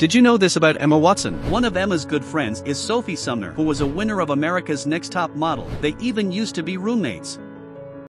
Did you know this about Emma Watson? One of Emma's good friends is Sophie Sumner, who was a winner of America's Next Top Model. They even used to be roommates.